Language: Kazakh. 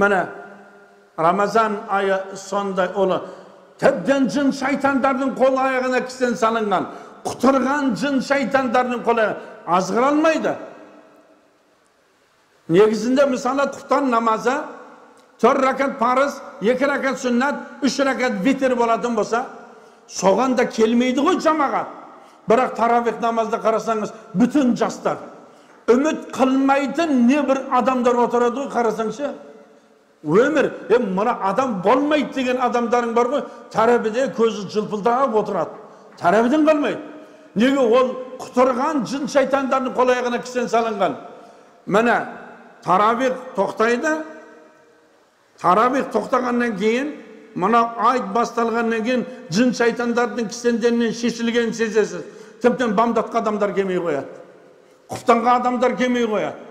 міне рамазан айы сондай ұлы тіптен жын шайтандардың қол аяғына кісен салынған құтырған жын шайтандардың қол азғыра алмайды негізінде мысалы құптан намазы төрт ракат парыз екі ракат сүннат үш ракат витр болатын болса соған да келмейді ғой жамағат бірақ таравих намазда қарасаңыз бүтін жастар үміт қылмайтын не бір адамдар отырады ғой қарасаңшы өмір е мына адам болмайды деген адамдарың бар ғой. Тәрәбіде көзі жылпылдап отырады. Тәрәбіден қалмайды неге ол құтырған жын шайтандардың қол аяғына кісен салынған? Міне таравих тоқтайды. Таравих тоқтағаннан кейін мына айт басталғаннан кейін жын шайтандардың кісендерінен шешілгенін сезесіз. Тіптен бамдатқа адамдар келмей қояды. Құптанға адамдар келмей қояды.